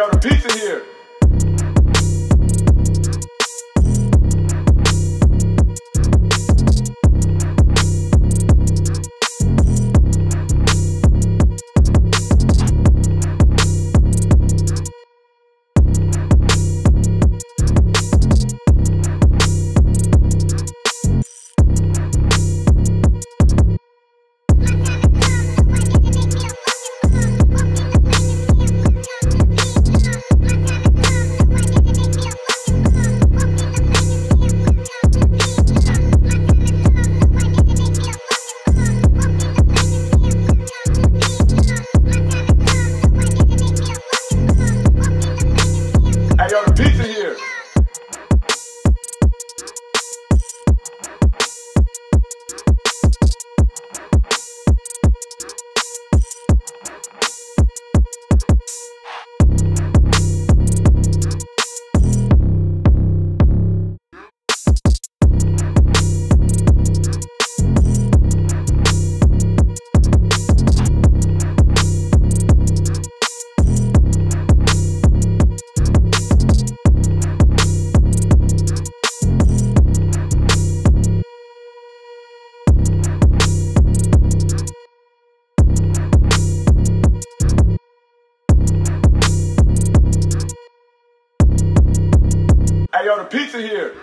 yo, the pizza here. Yo, the pizza here.